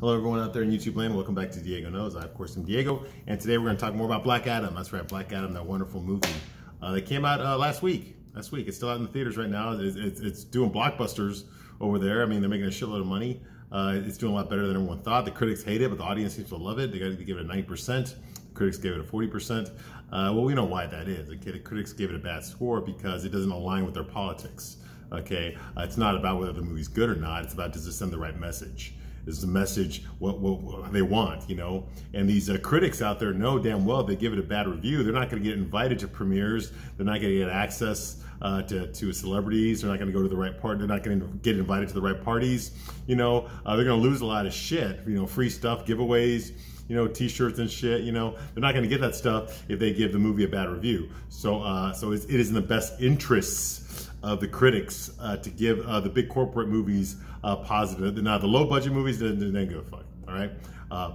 Hello, everyone out there in YouTube land. Welcome back to Diego Knows. I, of course, am Diego, and today we're going to talk more about Black Adam. That's right, Black Adam, that wonderful movie uh, that came out uh, last week. Last week, it's still out in the theaters right now. It's, it's, it's doing blockbusters over there. I mean, they're making a shitload of money. Uh, it's doing a lot better than everyone thought. The critics hate it, but the audience seems to love it. They got to give it a 9%. The critics gave it a 40%. Uh, well, we know why that is. Okay, the critics gave it a bad score because it doesn't align with their politics. Okay, uh, it's not about whether the movie's good or not. It's about does it send the right message is the message what, what, what, they want, you know? And these uh, critics out there know damn well they give it a bad review. They're not going to get invited to premieres. They're not going to get access uh, to, to celebrities. They're not going to go to the right part. They're not going to get invited to the right parties. You know, uh, they're going to lose a lot of shit, you know, free stuff, giveaways, you know, t-shirts and shit, you know, they're not going to get that stuff if they give the movie a bad review. So, uh, so it is in the best interests of the critics uh, to give uh, the big corporate movies uh, positive. Now, the low budget movies, they, don't give a fuck, all right? Uh,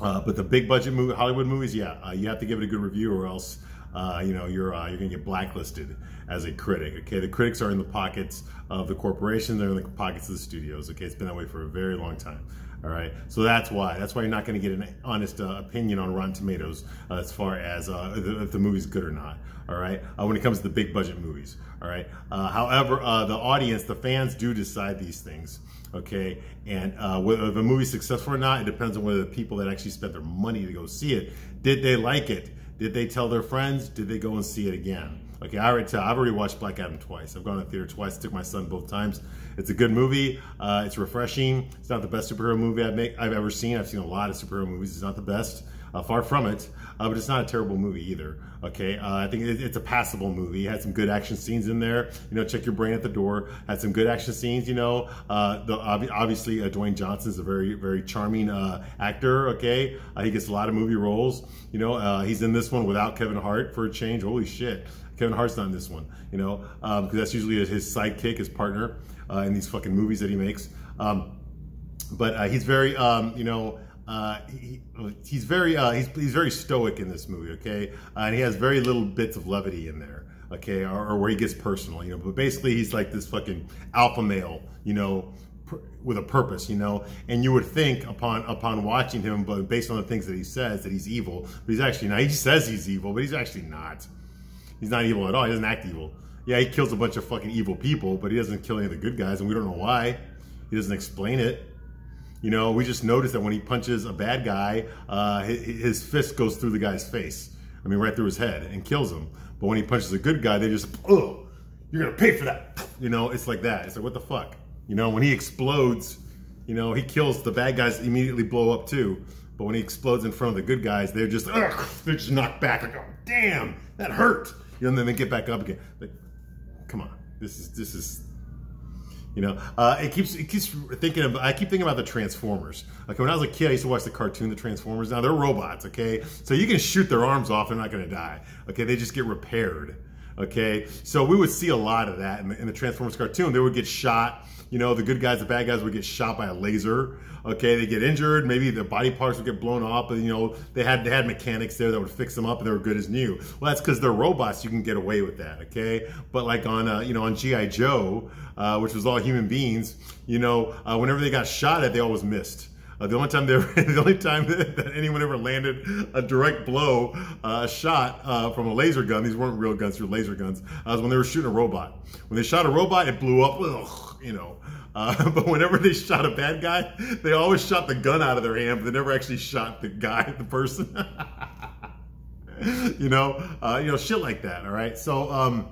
uh, but the big budget movie, Hollywood movies, yeah, uh, you have to give it a good review or else, uh, you know, you're uh, you're gonna get blacklisted as a critic. Okay, the critics are in the pockets of the corporation, they're in the pockets of the studios. Okay, it's been that way for a very long time. All right, so that's why. That's why you're not going to get an honest uh, opinion on Rotten Tomatoes uh, as far as uh, if the movie's good or not. All right, uh, when it comes to the big budget movies. All right. Uh, however, uh, the audience, the fans, do decide these things. Okay, and whether the movie's successful or not, it depends on whether the people that actually spent their money to go see it did they like it. Did they tell their friends? Did they go and see it again? Okay, I already tell, I've already watched Black Adam twice. I've gone to the theater twice. Took my son both times. It's a good movie. Uh, it's refreshing. It's not the best superhero movie I've, make, I've ever seen. I've seen a lot of superhero movies. It's not the best. Uh, far from it, uh, but it's not a terrible movie either. Okay, uh, I think it, it's a passable movie. It had some good action scenes in there. You know, check your brain at the door. Had some good action scenes. You know, uh, the obviously uh, Dwayne Johnson is a very very charming actor. Okay, he gets a lot of movie roles. You know, he's in this one without Kevin Hart for a change. Holy shit. Kevin Hart's not in this one, you know, because um, that's usually his sidekick, his partner uh, in these fucking movies that he makes. Um, but uh, he's very, um, you know, uh, he, he's very uh, he's, he's very stoic in this movie, okay, uh, and he has very little bits of levity in there, okay, or, or, where he gets personal, you know. But basically, he's like this fucking alpha male, you know, with a purpose, you know. And you would think upon upon watching him, but based on the things that he says, that he's evil, but he's actually not. He says he's evil, but he's actually not. He's not evil at all. He doesn't act evil. Yeah, he kills a bunch of fucking evil people, but he doesn't kill any of the good guys, and we don't know why. He doesn't explain it. You know, we just notice that when he punches a bad guy, uh, his, his, fist goes through the guy's face. I mean, right through his head and kills him. But when he punches a good guy, they just, oh, you're gonna pay for that. You know, it's like that. It's like, what the fuck? You know, when he explodes, you know, he kills the bad guys immediately blow up too. But when he explodes in front of the good guys, they're just, they're just knocked back. Like, oh, damn, that hurt. You know, and then they get back up again. Like, come on, this is this is you know, uh, it keeps it keeps thinking of. I keep thinking about the Transformers. Like when I was a kid, I used to watch the cartoon, the Transformers. Now they're robots, okay? So you can shoot their arms off; they're not going to die. Okay, they just get repaired. Okay, so we would see a lot of that in the, in the Transformers cartoon. They would get shot. You know, the good guys, the bad guys would get shot by a laser. Okay, they get injured. Maybe their body parts would get blown off. But you know, they had they had mechanics there that would fix them up, and they were good as new. Well, that's because they're robots. You can get away with that. Okay, but like on uh, you know on GI Joe, uh, which was all human beings, you know, uh, whenever they got shot at, they always missed. Uh, the only time they were, the only time that, anyone ever landed a direct blow, uh, a shot uh, from a laser gun. These weren't real guns; these were laser guns. Uh, was when they were shooting a robot. When they shot a robot, it blew up. Ugh, you know. Uh, but whenever they shot a bad guy, they always shot the gun out of their hand, but they never actually shot the guy, the person. you know, uh, you know, shit like that. All right. So, um,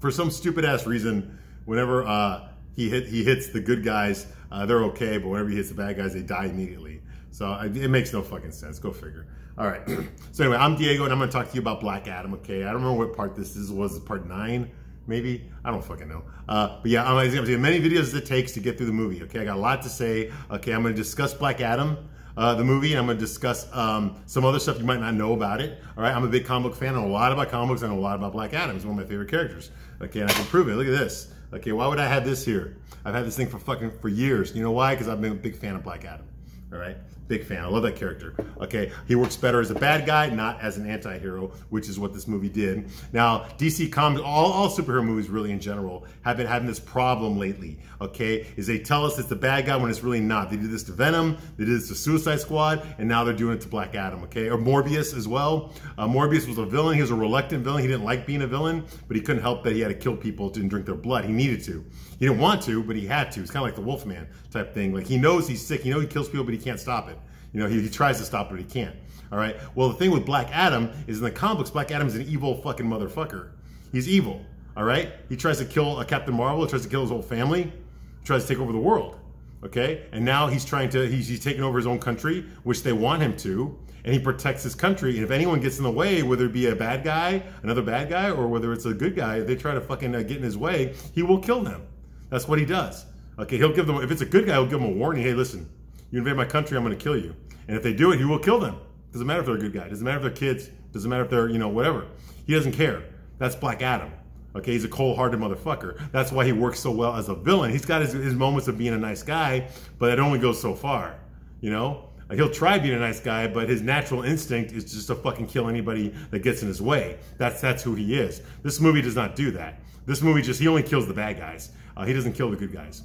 for some stupid ass reason, whenever uh, he hit he hits the good guys, uh, they're okay, but whenever he hits the bad guys, they die immediately. So it makes no fucking sense. Go figure. All right. so anyway, I'm Diego, and I'm going to talk to you about Black Adam. Okay. I don't remember what part this is. Was part nine? Maybe I don't fucking know. Uh, but yeah, I'm to see many videos as it takes to get through the movie. Okay, I got a lot to say. Okay, I'm going to discuss Black Adam. Uh, the movie, and I'm going to discuss um, some other stuff you might not know about it. All right, I'm a big comic book fan. I know a lot about comic books. I know a lot about Black Adam. He's one of my favorite characters. Okay, and I can prove it. Look at this. Okay, why would I have this here? I've had this thing for fucking for years. You know why? Because I've been a big fan of Black Adam. All right, big fan. I love that character. Okay, he works better as a bad guy, not as an anti-hero, which is what this movie did. Now, DC Comics, all, all superhero movies really in general, have been having this problem lately. Okay, is they tell us it's the bad guy when it's really not. They did this to Venom, they did this to Suicide Squad, and now they're doing it to Black Adam. Okay, or Morbius as well. Uh, Morbius was a villain. He was a reluctant villain. He didn't like being a villain, but he couldn't help that he had to kill people to drink their blood. He needed to. He didn't want to, but he had to. It's kind of like the Wolfman type thing. Like he knows he's sick. He knows he kills people, but he can't stop it. You know, he, he tries to stop it, but he can't. All right. Well, the thing with Black Adam is in the comics, Black Adam is an evil fucking motherfucker. He's evil. All right. He tries to kill a Captain Marvel. He tries to kill his whole family. He tries to take over the world. Okay. And now he's trying to, he's, he's taking over his own country, which they want him to. And he protects his country. And if anyone gets in the way, whether it be a bad guy, another bad guy, or whether it's a good guy, they try to fucking uh, get in his way, he will kill them. That's what he does. Okay. He'll give them, if it's a good guy, he'll give them a warning. Hey, listen, you invade my country, I'm going to kill you. And if they do it, he will kill them. Doesn't matter if they're a good guy. Doesn't matter if they're kids. Doesn't matter if they're, you know, whatever. He doesn't care. That's Black Adam. Okay, he's a cold-hearted motherfucker. That's why he works so well as a villain. He's got his, his moments of being a nice guy, but it only goes so far. You know, he'll try being a nice guy, but his natural instinct is just to fucking kill anybody that gets in his way. That's that's who he is. This movie does not do that. This movie just he only kills the bad guys. Uh, he doesn't kill the good guys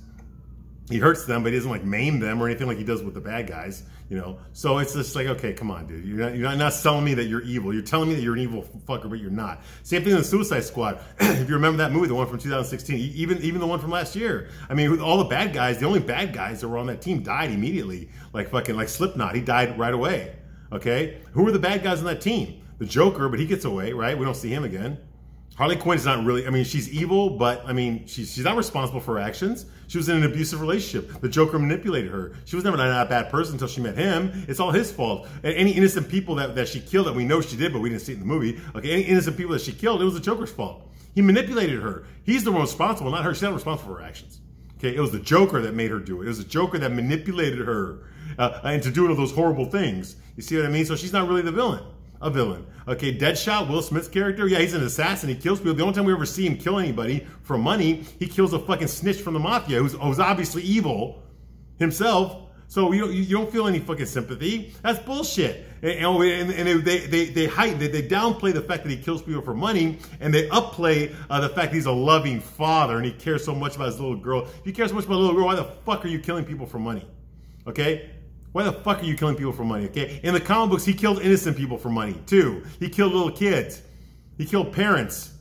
he hurts them, but he doesn't like maim them or anything like he does with the bad guys, you know. So it's just like, okay, come on, dude. You're not, you're not telling me that you're evil. You're telling me that you're an evil fucker, but you're not. Same thing in the Suicide Squad. if you remember that movie, the one from 2016, even even the one from last year. I mean, all the bad guys, the only bad guys that were on that team died immediately. Like fucking like Slipknot, he died right away. Okay, who were the bad guys on that team? The Joker, but he gets away, right? We don't see him again. Harley Quinn is not really, I mean, she's evil, but I mean, she's, she's not responsible for her actions. She was in an abusive relationship. The Joker manipulated her. She was never not a bad person until she met him. It's all his fault. And any innocent people that, that she killed that we know she did, but we didn't see it in the movie, okay, any innocent people that she killed, it was the Joker's fault. He manipulated her. He's the one responsible, not her. She's not responsible for her actions. Okay, it was the Joker that made her do it. It was the Joker that manipulated her uh, into doing all those horrible things. You see what I mean? So she's not really the villain a villain. Okay, Deadshot, Will Smith's character, yeah, he's an assassin. He kills people. The only time we ever see him kill anybody for money, he kills a fucking snitch from the mafia who's, who's obviously evil himself. So you don't, you don't feel any fucking sympathy. That's bullshit. And, and, and they, they, they, heighten, they, they downplay the fact that he kills people for money, and they upplay uh, the fact that he's a loving father and he cares so much about his little girl. If you care so much about a little girl, why the fuck are you killing people for money? Okay? Why the fuck are you killing people for money, okay? In the comic books, he killed innocent people for money, too. He killed little kids. He killed parents.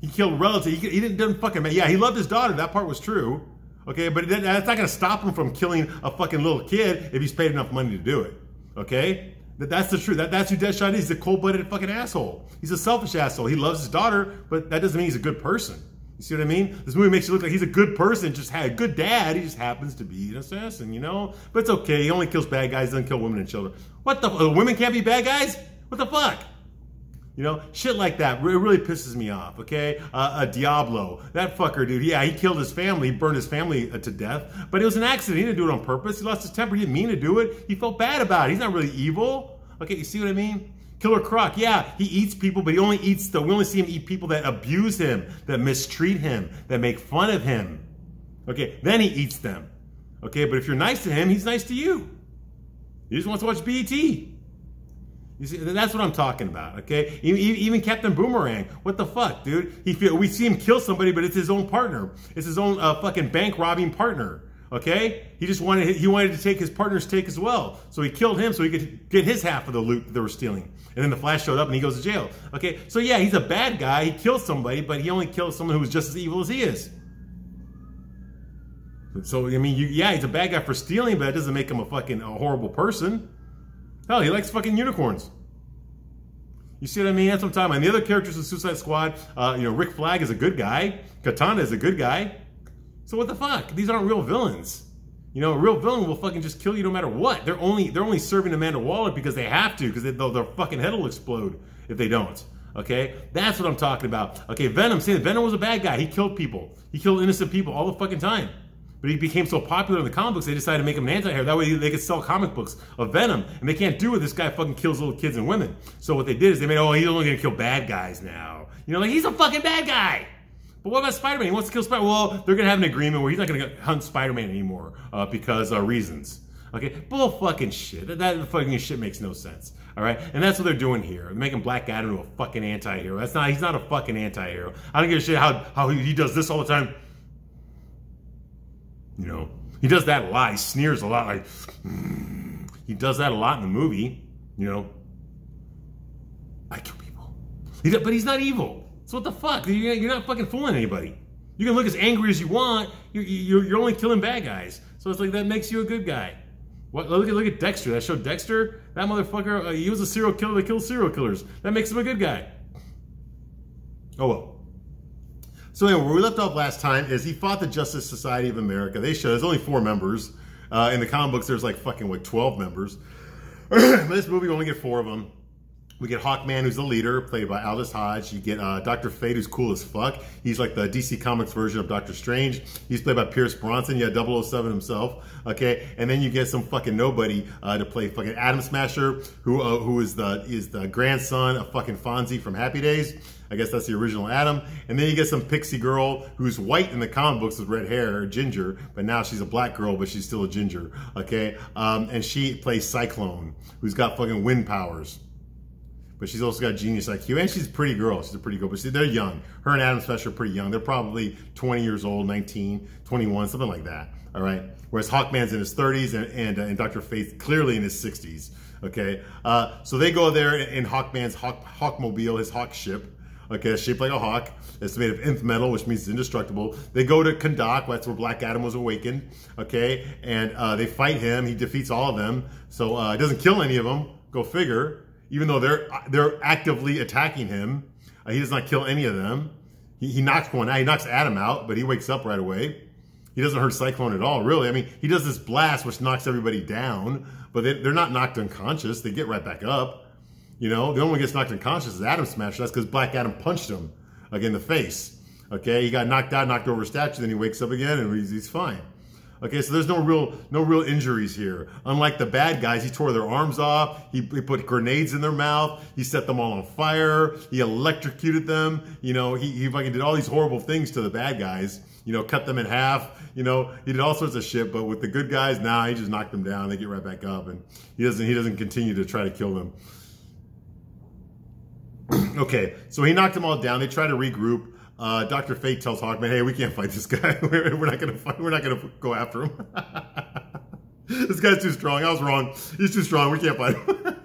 He killed relatives. He, he didn't, didn't fucking, yeah, he loved his daughter. That part was true. Okay, but that's not going to stop him from killing a fucking little kid if he's paid enough money to do it. Okay? That, that's the truth. That, that's who Deadshot is. He's a cold-blooded fucking asshole. He's a selfish asshole. He loves his daughter, but that doesn't mean he's a good person. You see what I mean? This movie makes you look like he's a good person, just had a good dad. He just happens to be an assassin, you know? But it's okay. He only kills bad guys, doesn't kill women and children. What the? Uh, women can't be bad guys? What the fuck? You know, shit like that. It really pisses me off, okay? Uh, a Diablo, that fucker, dude. Yeah, he killed his family, he burned his family uh, to death, but it was an accident. He didn't do it on purpose. He lost his temper. He didn't mean to do it. He felt bad about it. He's not really evil. Okay, you see what I mean? Killer Croc, yeah, he eats people, but he only eats the, we only see him eat people that abuse him, that mistreat him, that make fun of him. Okay, then he eats them. Okay, but if you're nice to him, he's nice to you. He just wants to watch BET. You see, that's what I'm talking about, okay? Even, Captain Boomerang, what the fuck, dude? He feel, we see him kill somebody, but it's his own partner. It's his own uh, fucking bank robbing partner. Okay? He just wanted he wanted to take his partner's take as well. So he killed him so he could get his half of the loot that they were stealing. And then the Flash showed up and he goes to jail. Okay? So yeah, he's a bad guy. He killed somebody, but he only killed someone who was just as evil as he is. So I mean, you, yeah, he's a bad guy for stealing, but that doesn't make him a fucking a horrible person. Hell, he likes fucking unicorns. You see what I mean? That's what I'm talking about. And the other characters in Suicide Squad, uh, you know, Rick Flag is a good guy. Katana is a good guy. So what the fuck? These aren't real villains. You know, a real villain will fucking just kill you no matter what. They're only they're only serving Amanda Waller because they have to, because their fucking head will explode if they don't. Okay, that's what I'm talking about. Okay, Venom. Saying Venom was a bad guy. He killed people. He killed innocent people all the fucking time. But he became so popular in the comic books, they decided to make him an anti-hero. That way they could sell comic books of Venom. And they can't do it. This guy fucking kills little kids and women. So what they did is they made, oh, he's only going to kill bad guys now. You know, like, he's a fucking bad guy. But what about Spider-Man? He wants to kill Spider. Well, they're gonna have an agreement where he's not gonna hunt Spider-Man anymore uh, because uh, reasons. Okay, bull fucking shit. That, that fucking shit makes no sense. All right, and that's what they're doing here. They're making Black Adam into a fucking anti-hero. That's not. He's not a fucking anti-hero. I don't give a shit how how he, he does this all the time. You know, he does that a lot. He sneers a lot. Like mm. he does that a lot in the movie. You know, I kill people. He, but he's not evil. So what the fuck? You're not fucking fooling anybody. You can look as angry as you want. You're, you're, you're only killing bad guys. So it's like that makes you a good guy. What, look at look at Dexter. That show Dexter. That motherfucker. Uh, he was a serial killer that killed serial killers. That makes him a good guy. Oh well. So anyway, where we left off last time is he fought the Justice Society of America. They show there's only four members. Uh, in the comic books, there's like fucking like 12 members. this movie, we only get four of them. We get Hawkman, who's the leader, played by Aldis Hodge. You get uh, Dr. Fate, who's cool as fuck. He's like the DC Comics version of Doctor Strange. He's played by Pierce Brosnan. Yeah, 007 himself. Okay, and then you get some fucking nobody uh, to play fucking Atom Smasher, who uh, who is the is the grandson of fucking Fonzie from Happy Days. I guess that's the original Atom. And then you get some pixie girl who's white in the comic books with red hair, ginger, but now she's a black girl, but she's still a ginger. Okay, um, and she plays Cyclone, who's got fucking wind powers but she's also got genius IQ, and she's a pretty girl. She's a pretty girl, but they're young. Her and Atom Smasher are pretty young. They're probably 20 years old, 19, 21, something like that. All right. Whereas Hawkman's in his 30s, and and, uh, and Dr. Fate clearly in his 60s. Okay. Uh, so they go there in Hawkman's Hawk Hawkmobile, his Hawk ship. Okay, shaped like a hawk. It's made of nth metal, which means it's indestructible. They go to Kahndaq, that's where Black Adam was awakened. Okay, and uh, they fight him. He defeats all of them. So uh, doesn't kill any of them. Go figure even though they're they're actively attacking him. Uh, he does not kill any of them. He, he knocks one out. He knocks Adam out, but he wakes up right away. He doesn't hurt Cyclone at all, really. I mean, he does this blast, which knocks everybody down, but they, are not knocked unconscious. They get right back up. You know, the only one gets knocked unconscious is Atom Smash. That's because Black Adam punched him like in the face. Okay, he got knocked out, knocked over a statue, then he wakes up again and he's, he's fine. Okay, so there's no real no real injuries here. Unlike the bad guys, he tore their arms off. He, he, put grenades in their mouth. He set them all on fire. He electrocuted them. You know, he, he fucking did all these horrible things to the bad guys. You know, cut them in half. You know, he did all sorts of shit. But with the good guys, now nah, he just knocked them down. They get right back up, and he doesn't he doesn't continue to try to kill them. okay, so he knocked them all down. They try to regroup. Uh, Dr. Fate tells Hawkman, "Hey, we can't fight this guy. we're, not gonna fight. We're not gonna go after him. this guy's too strong. I was wrong. He's too strong. We can't fight him."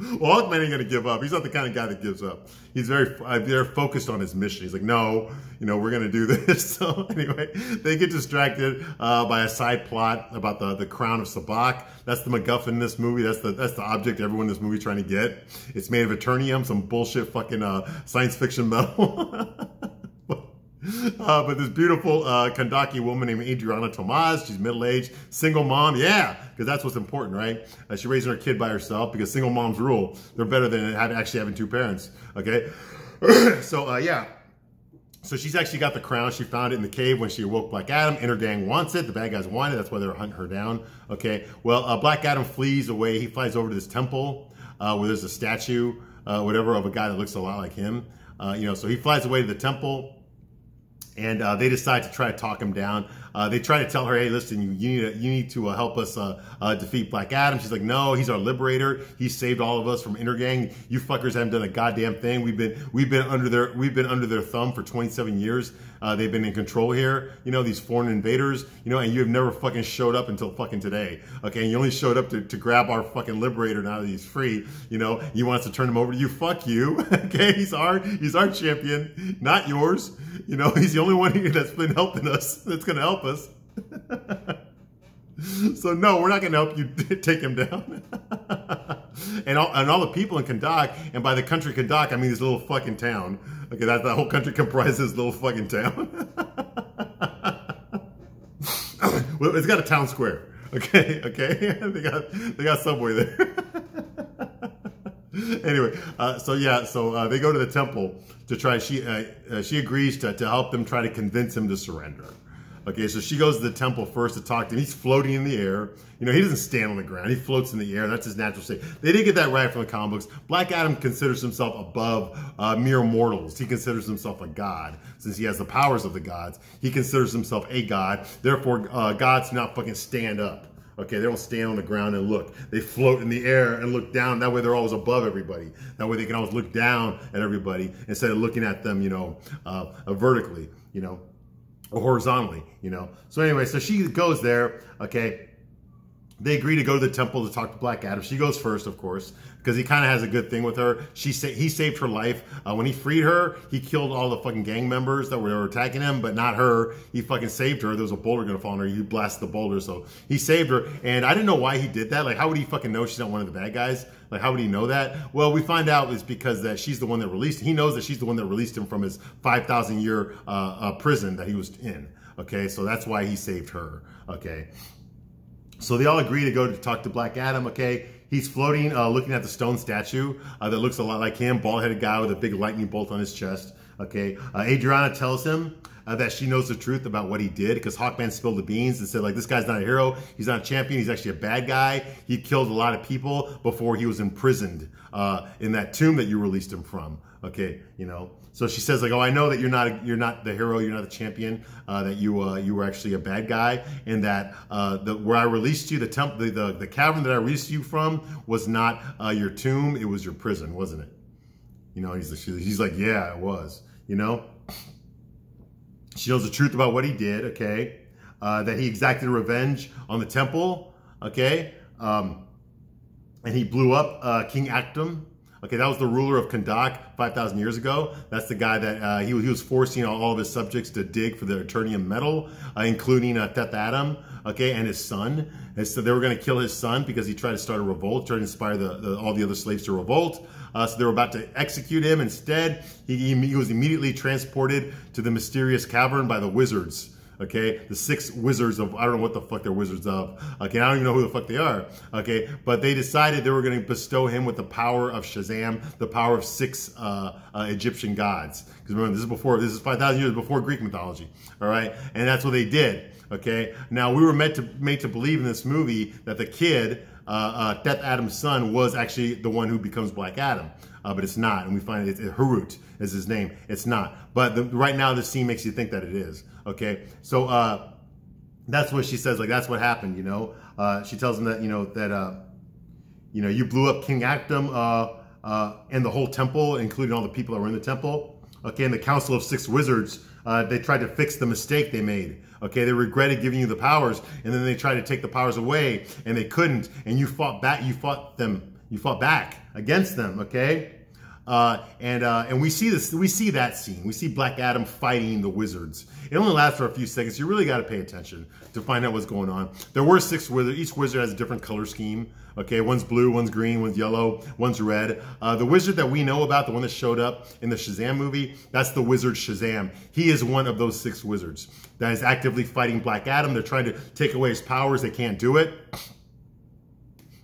well, Hawkman ain't gonna give up. He's not the kind of guy that gives up. He's very uh, they're focused on his mission. He's like, no, you know, we're gonna do this. So anyway, they get distracted uh, by a side plot about the the crown of Sabbac. That's the MacGuffin in this movie. That's the that's the object everyone in this movie trying to get. It's made of eternium, some bullshit fucking uh, science fiction metal. Uh, but this beautiful uh, Kahndaqi woman named Adriana Tomaz, she's middle-aged, single mom, yeah, because that's what's important, right? Uh, she's raising her kid by herself because single moms rule. They're better than actually having two parents, okay? so, uh, yeah. So she's actually got the crown. She found it in the cave when she awoke Black Adam. Intergang wants it. The bad guys want it. That's why they're hunting her down. Okay. Well, uh, Black Adam flees away. He flies over to this temple uh, where there's a statue, uh, whatever, of a guy that looks a lot like him. You know, so he flies away to the temple and uh, they decide to try to talk him down. Uh, they try to tell her, "Hey, listen, you, you need to, you need to uh, help us uh, uh, defeat Black Adam." She's like, "No, he's our liberator. He saved all of us from Intergang. You fuckers haven't done a goddamn thing. We've been we've been under their we've been under their thumb for 27 years. Uh, they've been in control here. You know these foreign invaders. You know, and you have never fucking showed up until fucking today. Okay, and you only showed up to, to grab our fucking liberator now that he's free. You know, you want us to turn him over to you. Fuck you. okay, he's our he's our champion, not yours. You know, he's the only one here that's been helping us. That's gonna help help us. so no, we're not going to help you take him down. and all and all the people in Kahndaq, and by the country Kahndaq, I mean this little fucking town. Okay, that the whole country comprises little fucking town. well, it's got a town square. Okay, okay, they got they got subway there. anyway, uh, so yeah, so uh, they go to the temple to try. She uh, uh she agrees to to help them try to convince him to surrender. Okay, so she goes to the temple first to talk to him. He's floating in the air. You know, he doesn't stand on the ground. He floats in the air. That's his natural state. They didn't get that right from the comic books. Black Adam considers himself above uh, mere mortals. He considers himself a god. Since he has the powers of the gods, he considers himself a god. Therefore, uh, gods do not fucking stand up. Okay, they don't stand on the ground and look. They float in the air and look down. That way they're always above everybody. That way they can always look down at everybody instead of looking at them, you know, uh, vertically, you know, or horizontally, you know. So anyway, so she goes there, okay. They agree to go to the temple to talk to Black Adam. She goes first, of course because he kind of has a good thing with her. She sa- he saved her life uh, when he freed her. He killed all the fucking gang members that were attacking him, but not her. He fucking saved her. There was a boulder gonna fall on her. He blasted the boulder, so he saved her. And I didn't know why he did that. Like, how would he fucking know she's not one of the bad guys? Like, how would he know that? Well, we find out is because that she's the one that released. He knows that she's the one that released him from his five thousand year uh, uh, prison that he was in. Okay, so that's why he saved her. Okay. So they all agree to go to talk to Black Adam, okay? He's floating, uh, looking at the stone statue uh, that looks a lot like him, bald-headed guy with a big lightning bolt on his chest, okay? Uh, Adriana tells him uh, that she knows the truth about what he did because Hawkman spilled the beans and said, like, this guy's not a hero. He's not a champion. He's actually a bad guy. He killed a lot of people before he was imprisoned uh, in that tomb that you released him from, okay? You know, so she says like, "Oh, I know that you're not a, you're not the hero, you're not the champion. Uh, that you uh, you were actually a bad guy, and that uh, the where I released you, the temp, the, the, the cavern that I released you from was not uh, your tomb, it was your prison, wasn't it? You know, he's he's like, yeah, it was. You know, she knows the truth about what he did. Okay, uh, that he exacted revenge on the temple. Okay, um, and he blew up uh, King Actum Okay, that was the ruler of Kahndaq 5,000 years ago. That's the guy that uh, he, he, was forcing all of his subjects to dig for the Eternium metal, uh, including uh, Teth Adam, okay, and his son. And so they were going to kill his son because he tried to start a revolt, tried to inspire the, the all the other slaves to revolt. Uh, so they were about to execute him. Instead, he, he was immediately transported to the mysterious cavern by the wizards okay? The six wizards of, I don't know what the fuck they're wizards of, okay? I don't even know who the fuck they are, okay? But they decided they were going to bestow him with the power of Shazam, the power of six uh, uh, Egyptian gods. Because remember, this is before, this is 5,000 years before Greek mythology, all right? And that's what they did, okay? Now, we were meant to, made to believe in this movie that the kid, uh, uh, Teth Adam's son, was actually the one who becomes Black Adam. Uh, but it's not, and we find it's, it, Hurut is his name. It's not. But the, right now, the scene makes you think that it is. Okay, so uh, that's what she says. Like that's what happened. You know, uh, she tells him that you know that uh, you know you blew up King Actum uh, uh, and the whole temple, including all the people that were in the temple. Okay, and the Council of Six Wizards, uh, they tried to fix the mistake they made. Okay, they regretted giving you the powers, and then they tried to take the powers away, and they couldn't. And you fought back. You fought them. You fought back against them. Okay. Uh, and uh, and we see this, we see that scene. We see Black Adam fighting the wizards. It only lasts for a few seconds. You really got to pay attention to find out what's going on. There were six wizards. Each wizard has a different color scheme. Okay, one's blue, one's green, one's yellow, one's red. Uh, the wizard that we know about, the one that showed up in the Shazam movie, that's the wizard Shazam. He is one of those six wizards that is actively fighting Black Adam. They're trying to take away his powers. They can't do it.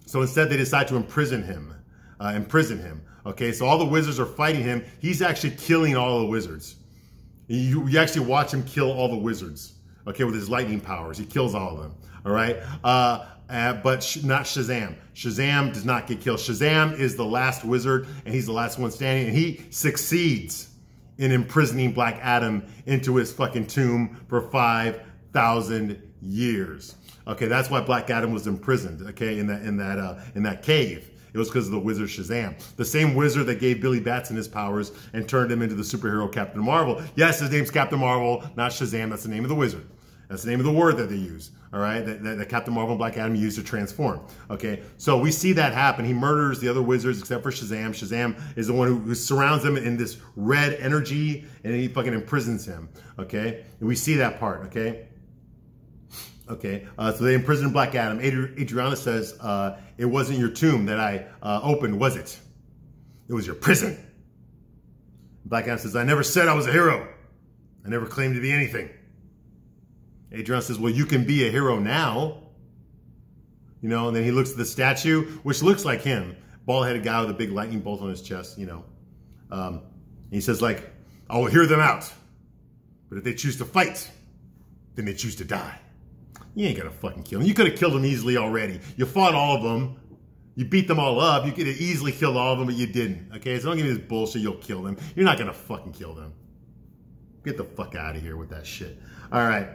So instead, they decide to imprison him. Uh, imprison him. Okay, so all the wizards are fighting him. He's actually killing all the wizards. You, you actually watch him kill all the wizards. Okay, with his lightning powers, he kills all of them. All right, uh, uh, but sh not Shazam. Shazam does not get killed. Shazam is the last wizard, and he's the last one standing, and he succeeds in imprisoning Black Adam into his fucking tomb for 5,000 years. Okay, that's why Black Adam was imprisoned, okay, in that, in that, uh, in that cave. It was because of the wizard Shazam. The same wizard that gave Billy Batson his powers and turned him into the superhero Captain Marvel. Yes, his name's Captain Marvel, not Shazam. That's the name of the wizard. That's the name of the word that they use, all right, that, that, that, Captain Marvel and Black Adam used to transform, okay? So we see that happen. He murders the other wizards except for Shazam. Shazam is the one who, who surrounds him in this red energy and he fucking imprisons him, okay? And we see that part, okay? Okay, uh, so they imprisoned Black Adam. Adriana says, uh, it wasn't your tomb that I uh, opened, was it? It was your prison. Black Adam says, I never said I was a hero. I never claimed to be anything. Adriana says, well, you can be a hero now. You know, and then he looks at the statue, which looks like him. Bald-headed guy with a big lightning bolt on his chest, you know. Um, he says, like, I will hear them out. But if they choose to fight, then they choose to die. You ain't gonna fucking kill him. You could have killed him easily already. You fought all of them. You beat them all up. You could have easily killed all of them, but you didn't. Okay, so don't give me this bullshit. You'll kill them. You're not gonna fucking kill them. Get the fuck out of here with that shit. All right.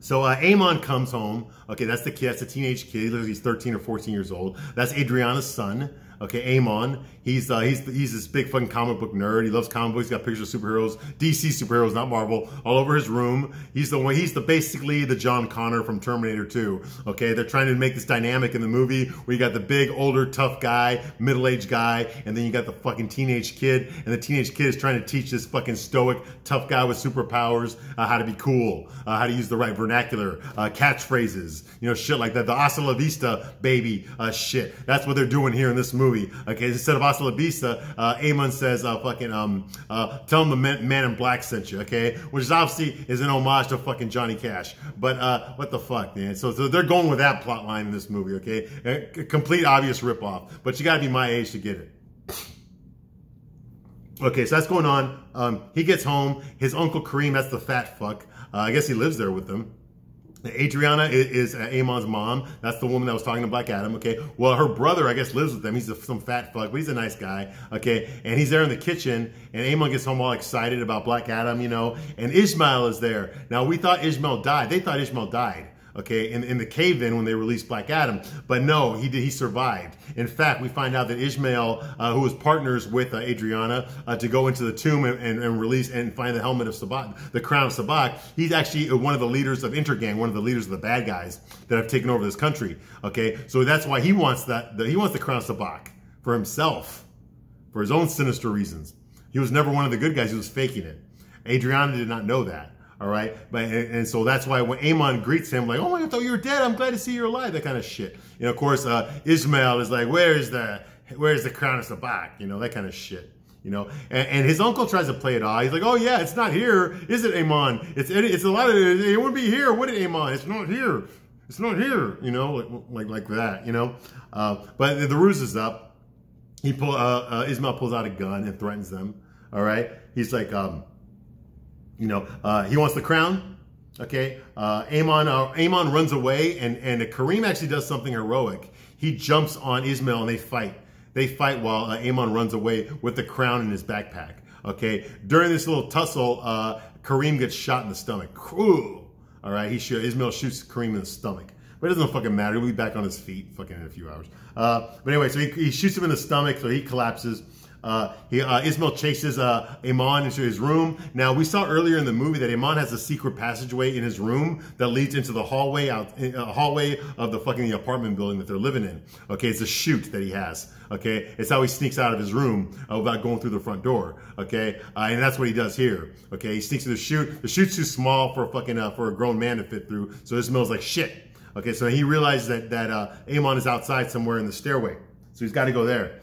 So uh, Amon comes home. Okay, that's the kid. That's a teenage kid. He's 13 or 14 years old. That's Adriana's son. Okay, Amon. He's uh, he's he's this big fucking comic book nerd. He loves comic books. He's got pictures of superheroes, DC superheroes, not Marvel, all over his room. He's the one. He's the basically the John Connor from Terminator 2. Okay, they're trying to make this dynamic in the movie where you got the big older tough guy, middle aged guy, and then you got the fucking teenage kid, and the teenage kid is trying to teach this fucking stoic tough guy with superpowers uh, how to be cool, uh, how to use the right vernacular, uh, catchphrases, you know, shit like that. The hasta la vista, baby, uh, shit. That's what they're doing here in this movie movie. Okay, instead of Hasta la Vista, uh, Amon says, uh, fucking, um, uh, tell him the man, man, in black sent you, okay? Which is obviously is an homage to fucking Johnny Cash. But, uh, what the fuck, man? So, so they're going with that plot line in this movie, okay? A complete obvious ripoff. But you gotta be my age to get it. Okay, so that's going on. Um, he gets home. His uncle Kareem, that's the fat fuck. Uh, I guess he lives there with them. Adriana is, Amon's mom. That's the woman that was talking to Black Adam. Okay. Well, her brother, I guess, lives with them. He's a, some fat fuck, but he's a nice guy. Okay. And he's there in the kitchen, and Amon gets home all excited about Black Adam, you know. And Ishmael is there. Now we thought Ishmael died. They thought Ishmael died okay, in, in the cave-in when they released Black Adam. But no, he did, he survived. In fact, we find out that Ishmael, uh, who was partners with uh, Adriana uh, to go into the tomb and, and, and, release and find the helmet of Sabbac, the crown of Sabbac, he's actually one of the leaders of Intergang, one of the leaders of the bad guys that have taken over this country. Okay, so that's why he wants that. The, he wants the crown of Sabbac for himself, for his own sinister reasons. He was never one of the good guys. He was faking it. Adriana did not know that. All right. But, and, and, so that's why when Amon greets him, like, oh, I thought you were dead. I'm glad to see you're alive. That kind of shit. You know, of course, uh, Ishmael is like, where's the, where's the crown of Sabbac? You know, that kind of shit. You know, and, and, his uncle tries to play it off. He's like, "Oh yeah, it's not here, is it, Amon? It's it's a lot of it. It wouldn't be here, would it, Amon? It's not here. It's not here. You know, like like, like that. You know, uh, but the, the ruse is up. He pull uh, uh, Ishmael pulls out a gun and threatens them. All right, he's like, um, you know, uh, he wants the crown. Okay, uh, Amon uh, Amon runs away, and and Kareem actually does something heroic. He jumps on Ishmael, and they fight. They fight while uh, Amon runs away with the crown in his backpack. Okay, during this little tussle, uh, Kareem gets shot in the stomach. Cool. All right, he shoot, Ishmael shoots Kareem in the stomach. But it doesn't fucking matter. He'll be back on his feet fucking in a few hours. Uh, but anyway, so he, he shoots him in the stomach, so he collapses. Uh, he, uh, Ishmael chases uh, Amon into his room. Now, we saw earlier in the movie that Amon has a secret passageway in his room that leads into the hallway out, uh, hallway of the fucking apartment building that they're living in. Okay, it's a chute that he has. Okay, it's how he sneaks out of his room uh, without going through the front door. Okay, uh, and that's what he does here. Okay, he sneaks through the chute. The chute's too small for a fucking for a grown man to fit through. So Ishmael's like shit. Okay, so he realizes that that Amon is outside somewhere in the stairway. So he's got to go there.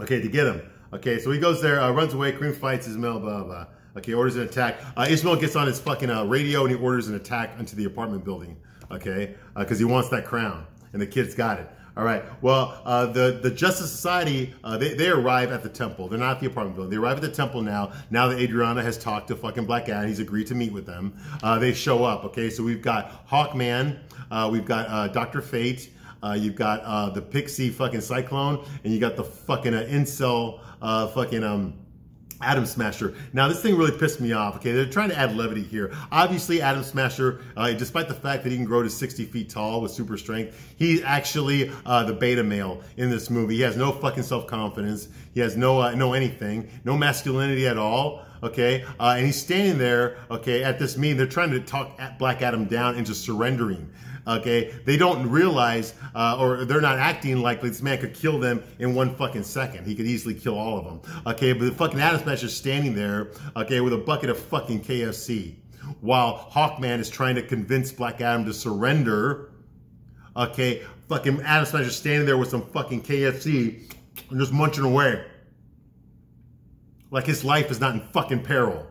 Okay, to get him. Okay, so he goes there, uh, runs away, Kareem fights Ishmael, blah, blah. Okay, orders an attack. Uh, Ishmael gets on his fucking uh, radio and he orders an attack into the apartment building. Okay, because uh, he wants that crown. And the kid's got it. All right. Well, uh, the the Justice Society uh, they they arrive at the temple. They're not at the apartment building. They arrive at the temple now. Now that Adriana has talked to fucking Black Adam, he's agreed to meet with them. Uh, they show up. Okay, so we've got Hawkman, uh, we've got uh, Doctor Fate, uh, you've got uh, the Pixie fucking Cyclone, and you got the fucking uh, incel uh, fucking um, Atom Smasher. Now, this thing really pissed me off, okay? They're trying to add levity here. Obviously, Atom Smasher, uh, despite the fact that he can grow to 60 feet tall with super strength, he's actually uh, the beta male in this movie. He has no fucking self-confidence. He has no, uh, no anything, no masculinity at all, okay? Uh, and he's standing there, okay, at this meeting. They're trying to talk Black Adam down into surrendering okay? They don't realize, uh, or they're not acting like this man could kill them in one fucking second. He could easily kill all of them, okay? But the fucking Atom Smasher is standing there, okay, with a bucket of fucking KFC, while Hawkman is trying to convince Black Adam to surrender, okay? Fucking Atom Smasher standing there with some fucking KFC and just munching away. Like his life is not in fucking peril.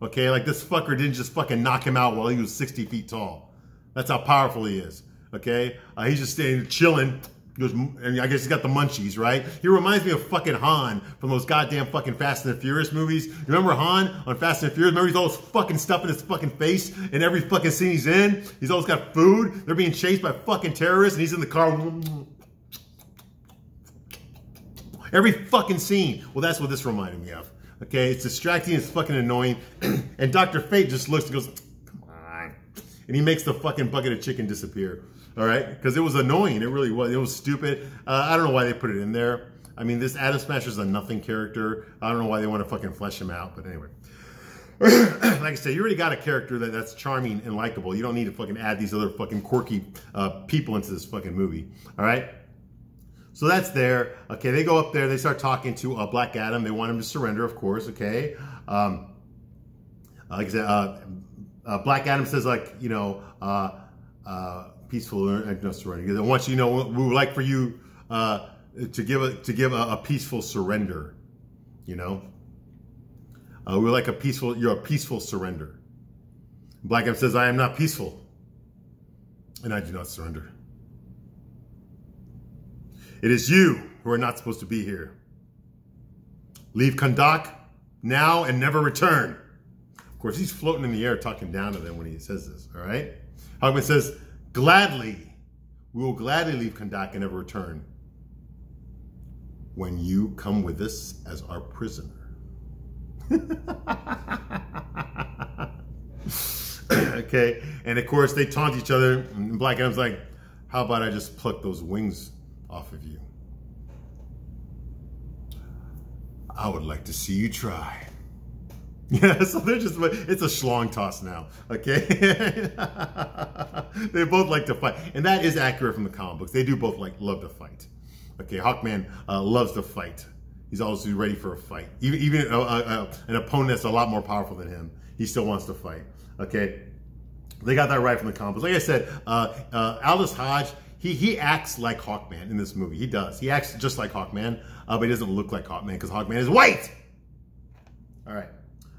Okay, like this fucker didn't just fucking knock him out while he was 60 feet tall. That's how powerful he is. Okay, uh, he's just staying chilling. And I guess he's got the munchies, right? He reminds me of fucking Han from those goddamn fucking Fast and the Furious movies. You remember Han on Fast and the Furious? Remember he's always fucking stuffing his fucking face in every fucking scene he's in? He's always got food. They're being chased by fucking terrorists and he's in the car. Every fucking scene. Well, that's what this reminded me of. Okay, it's distracting, it's fucking annoying. and Dr. Fate just looks and goes, come on. and he makes the fucking bucket of chicken disappear. All right, because it was annoying. It really was. It was stupid. Uh, I don't know why they put it in there. I mean, this Atom Smasher is a nothing character. I don't know why they want to fucking flesh him out, but anyway. like I said, you already got a character that, that's charming and likable. You don't need to fucking add these other fucking quirky uh, people into this fucking movie. All right. So that's there. Okay, they go up there. They start talking to uh, Black Adam. They want him to surrender, of course. Okay. Um, like I said, uh, uh, Black Adam says, like, you know, uh, uh, peaceful, uh, no surrender. I want you know, we would like for you to give a, to give a, a peaceful surrender. You know, uh, we're like a peaceful. You're a peaceful surrender. Black Adam says, "I am not peaceful, and I do not surrender. It is you who are not supposed to be here. Leave Kahndaq now and never return." Of course, he's floating in the air, talking down to them when he says this. All right. Hawkman says, "Gladly, we will gladly leave Kahndaq and never return." when you come with us as our prisoner. okay, and of course they taunt each other. And Black Adam's like, "How about I just pluck those wings off of you?" I would like to see you try. Yeah, so they're just, it's a schlong toss now, okay? they both like to fight. And that is accurate from the comic books. They do both like love to fight. Okay, Hawkman uh, loves to fight. He's always ready for a fight. Even, even uh, uh, an opponent that's a lot more powerful than him, he still wants to fight. Okay, they got that right from the comics. Like I said, uh, uh, Aldis Hodge, he he acts like Hawkman in this movie. He does. He acts just like Hawkman, uh, but he doesn't look like Hawkman because Hawkman is white. All right.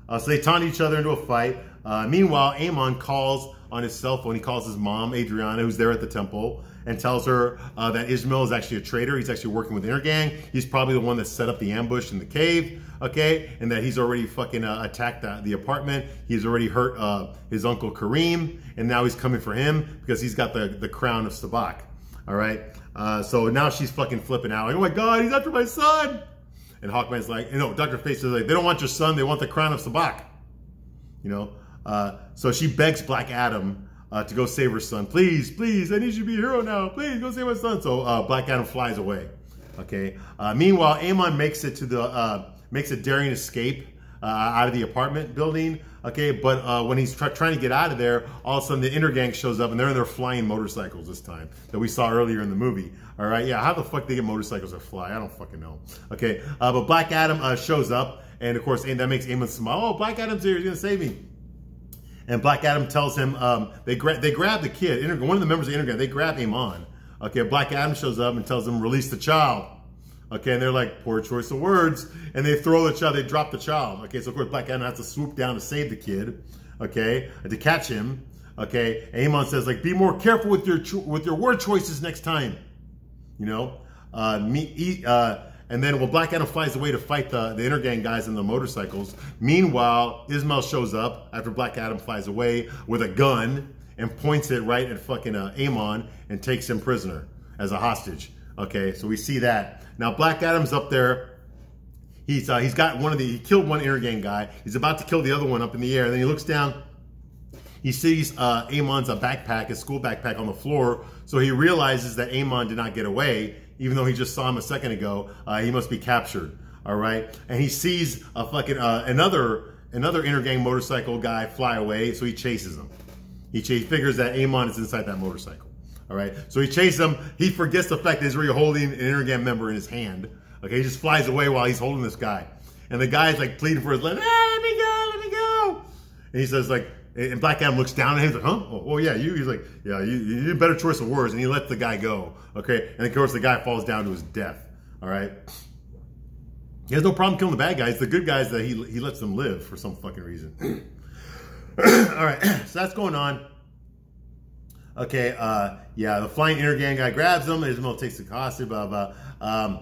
Uh, so they taunt each other into a fight. Uh, meanwhile, Amon calls on his cell phone. He calls his mom, Adriana, who's there at the temple, and tells her uh, that Ishmael is actually a traitor. He's actually working with Intergang. He's probably the one that set up the ambush in the cave, okay? And that he's already fucking uh, attacked the, the, apartment. He's already hurt uh, his uncle Kareem, and now he's coming for him because he's got the, the crown of Sabbac, all right? Uh, so now she's fucking flipping out. Like, oh my God, he's after my son. And Hawkman's like, you know, Dr. Fate is like, they don't want your son, they want the crown of Sabbac. You know? Uh, so she begs Black Adam uh, to go save her son. Please, please, I need you to be a hero now. Please go save my son. So uh, Black Adam flies away. Okay. Uh, meanwhile, Amon makes it to the uh, makes a daring escape uh, out of the apartment building. Okay, but uh, when he's trying to get out of there, all of a sudden the Intergang shows up and they're in their flying motorcycles this time that we saw earlier in the movie. All right, yeah, how the fuck they get motorcycles that fly? I don't fucking know. Okay, but Black Adam shows up and of course, and that makes Amon smile. Oh, Black Adam's here. He's gonna save me. And Black Adam tells him, um, they, gra they grab the kid, one of the members of the Intergang, they grab him on. Okay, Black Adam shows up and tells them, release the child. Okay, and they're like, poor choice of words. And they throw the child, they drop the child. Okay, so of course Black Adam has to swoop down to save the kid. Okay, to catch him. Okay, Amon says like, be more careful with your with your word choices next time. You know, uh, me, uh, and then when Black Adam flies away to fight the, the Intergang guys in the motorcycles, meanwhile, Ishmael shows up after Black Adam flies away with a gun and points it right at fucking uh, Amon and takes him prisoner as a hostage. Okay, so we see that. Now Black Adam's up there. He's uh, he's got one of the he killed one Intergang guy. He's about to kill the other one up in the air. Then he looks down. He sees uh, Amon's a backpack, his school backpack on the floor. So he realizes that Amon did not get away even though he just saw him a second ago. Uh, he must be captured. All right, and he sees a fucking uh, another another Intergang motorcycle guy fly away, so he chases him. He chase, figures that Amon is inside that motorcycle. All right, so he chases him. He forgets the fact that he's really holding an Intergang member in his hand. Okay, he just flies away while he's holding this guy, and the guy's like pleading for his life. Hey, let me go, let me go. And he says like, and Black Adam looks down at him, he's like, huh? Oh, oh, yeah, you. He's like, yeah, you, you a better choice of words. And he lets the guy go. Okay. And of course, the guy falls down to his death. All right. He has no problem killing the bad guys. The good guys that he, he lets them live for some fucking reason. All right. So that's going on. Okay. Uh, yeah, the flying Intergang guy grabs him. Ishmael takes the hostage, blah, blah. Um,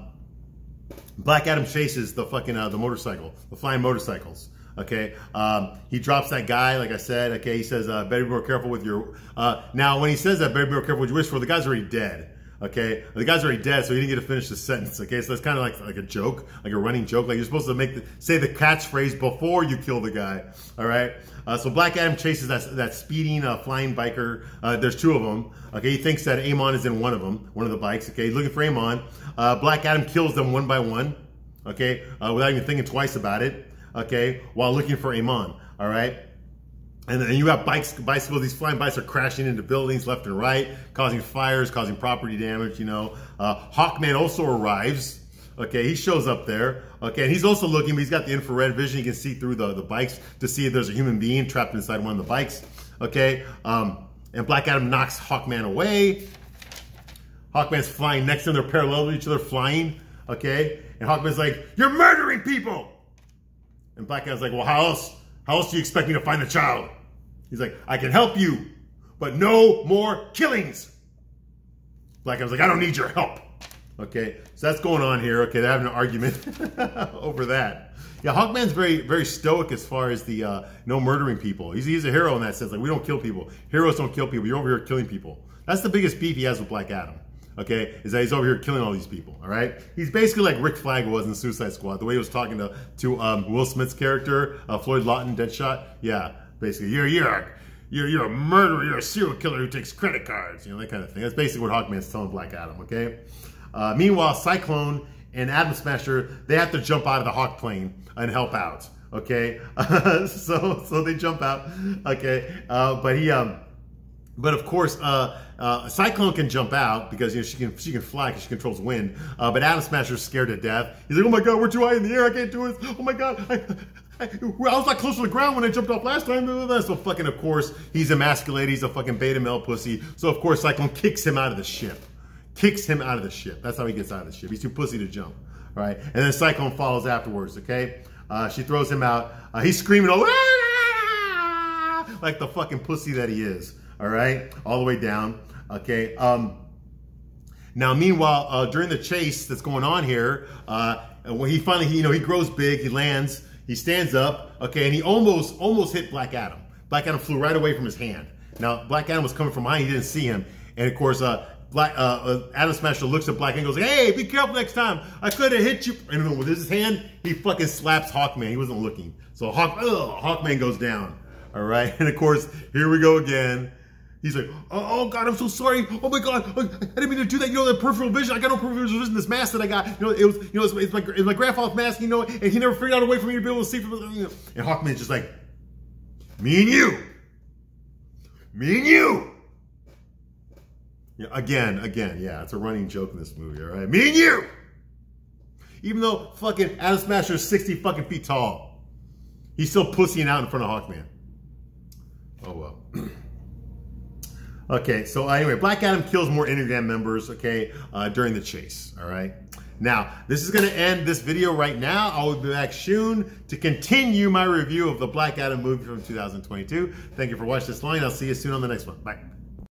Black Adam chases the fucking, uh, the motorcycle, the flying motorcycles. Okay, um, he drops that guy, like I said. Okay, he says, uh, "Better be more careful with your." Uh, now, when he says that, "Better be more careful with your wish for," the guy's already dead. Okay, the guy's already dead, so he didn't get to finish the sentence. Okay, so it's kind of like like a joke, like a running joke. Like you're supposed to make the, say the catchphrase before you kill the guy. All right. Uh, so Black Adam chases that that speeding uh, flying biker. Uh, there's two of them. Okay, he thinks that Amon is in one of them, one of the bikes. Okay, he's looking for Amon. Uh, Black Adam kills them one by one. Okay, uh, without even thinking twice about it. Okay, while looking for Amon. All right. And then you have bikes, bicycles, these flying bikes are crashing into buildings left and right, causing fires, causing property damage, you know. Uh, Hawkman also arrives. Okay, he shows up there. Okay, and he's also looking, but he's got the infrared vision. He can see through the, the bikes to see if there's a human being trapped inside one of the bikes. Okay, um, and Black Adam knocks Hawkman away. Hawkman's flying next to them. They're parallel to each other, flying. Okay, and Hawkman's like, You're murdering people! And Black Adam's like, Well, how else? How else do you expect me to find the child? He's like, I can help you, but no more killings. Black Adam's like, I don't need your help. Okay, so that's going on here. Okay, they're having an argument over that. Yeah, Hawkman's very, very stoic as far as the uh, no murdering people. He's, he's a hero in that sense. Like, we don't kill people. Heroes don't kill people. You're over here killing people. That's the biggest beef he has with Black Adam. Okay, is that he's over here killing all these people. All right, he's basically like Rick Flag was in Suicide Squad. The way he was talking to to um, Will Smith's character, uh, Floyd Lawton, Deadshot. Yeah, basically, you're you're a, you're you're a murderer. You're a serial killer who takes credit cards. You know that kind of thing. That's basically what Hawkman's telling Black Adam. Okay. Uh, meanwhile, Cyclone and Atom Smasher they have to jump out of the Hawk plane and help out. Okay, so so they jump out. Okay, uh, but he um, but of course, uh, uh, Cyclone can jump out because you know she can she can fly because she controls wind. Uh, but Atom Smasher's scared to death. He's like, oh my god, we're too high in the air. I can't do this. Oh my god. I, was like close to the ground when I jumped off last time. So fucking, of course, he's emasculated. He's a fucking beta male pussy. So of course, Cyclone kicks him out of the ship kicks him out of the ship. That's how he gets out of the ship. He's too pussy to jump, right? And then Cyclone follows afterwards, okay? Uh, she throws him out. Uh, he's screaming, oh, like the fucking pussy that he is, all right? All the way down, okay? Um, now, meanwhile, uh, during the chase that's going on here, uh, when he finally, you know, he grows big, he lands, he stands up, okay, and he almost, almost hit Black Adam. Black Adam flew right away from his hand. Now, Black Adam was coming from behind, he didn't see him. And of course, uh, Black uh, uh, Atom Smasher looks at Black and goes, "Hey, be careful next time. I could have hit you." And with his hand, he fucking slaps Hawkman. He wasn't looking, so Hawk, ugh, Hawkman goes down. All right, and of course, here we go again. He's like, oh, oh, God, I'm so sorry. Oh my God, oh, I didn't mean to do that. You know, the peripheral vision. I got no peripheral vision. This mask that I got, you know, it was, you know, it's, it's my, it's my grandfather's mask. You know, and he never figured out a way for me to be able to see from. You know. And Hawkman's just like, me and you, me and you. Yeah, again, again, yeah, it's a running joke in this movie, all right? Me and you! Even though fucking Atom Smasher is 60 fucking feet tall, he's still pussying out in front of Hawkman. Oh well. okay, so anyway, Black Adam kills more Intergang members, okay, uh, during the chase, all right? Now, this is going to end this video right now. I will be back soon to continue my review of the Black Adam movie from 2022. Thank you for watching this line. I'll see you soon on the next one. Bye.